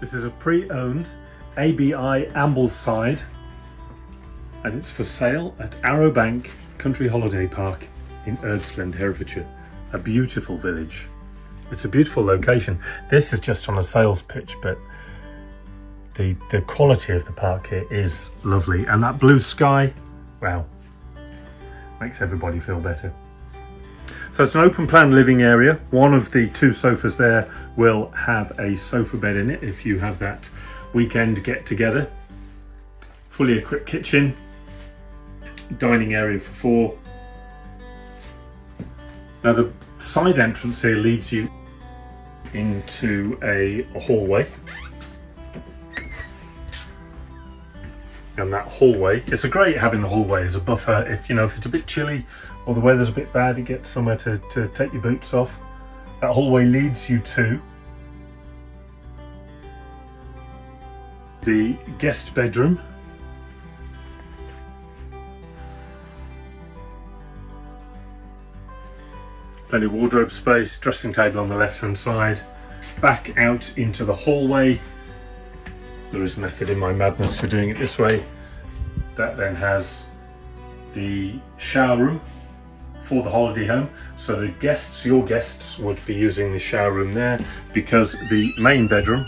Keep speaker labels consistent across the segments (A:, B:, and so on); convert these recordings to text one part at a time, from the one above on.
A: This is a pre-owned ABI Ambleside and it's for sale at Arrowbank Country Holiday Park in Eardisland, Herefordshire. A beautiful village. It's a beautiful location. This is just on a sales pitch, but the, the quality of the park here is lovely. And that blue sky, wow, makes everybody feel better. So it's an open plan living area. One of the two sofas there will have a sofa bed in it if you have that weekend get together. Fully equipped kitchen, dining area for four. Now the side entrance here leads you into a, hallway. And that hallway, it's a great having the hallway as a buffer if you know if it's a bit chilly or the weather's a bit bad, you get somewhere to, to take your boots off. That hallway leads you to the guest bedroom. Plenty of wardrobe space, dressing table on the left hand side. Back out into the hallway. There is method in my madness for doing it this way. That then has the shower room for the holiday home. So the guests, your guests would be using the shower room there because the main bedroom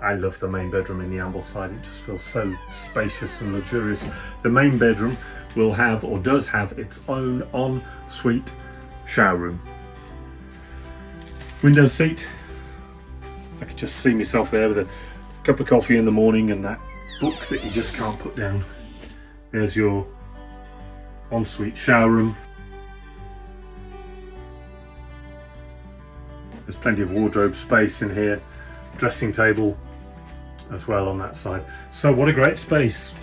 A: I love the main bedroom in the Ambleside. It just feels so spacious and luxurious. The main bedroom will have or does have its own en-suite shower room. Window seat. I could just see myself there with a cup of coffee in the morning and that book that you just can't put down. There's your ensuite shower room. There's plenty of wardrobe space in here, dressing table, as well on that side. So what a great space.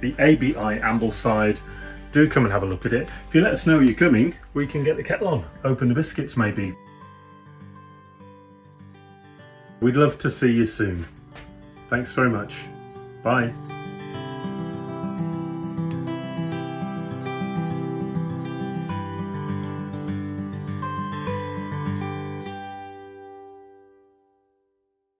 A: The ABI Ambleside. Do come and have a look at it. If you let us know you're coming, we can get the kettle on. Open the biscuits maybe. We'd love to see you soon. Thanks very much. Bye.